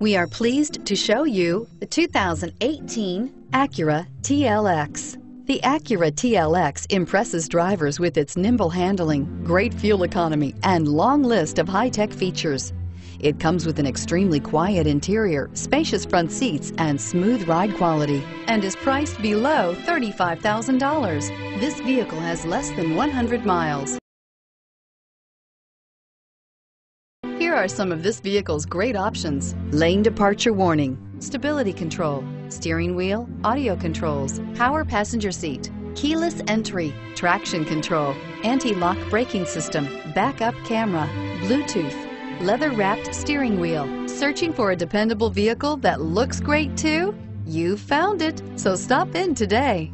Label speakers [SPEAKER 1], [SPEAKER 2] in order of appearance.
[SPEAKER 1] We are pleased to show you the 2018 Acura TLX. The Acura TLX impresses drivers with its nimble handling, great fuel economy, and long list of high-tech features. It comes with an extremely quiet interior, spacious front seats, and smooth ride quality, and is priced below $35,000. This vehicle has less than 100 miles. Here are some of this vehicle's great options. Lane departure warning, stability control, steering wheel, audio controls, power passenger seat, keyless entry, traction control, anti-lock braking system, backup camera, Bluetooth, leather-wrapped steering wheel. Searching for a dependable vehicle that looks great too? You found it, so stop in today.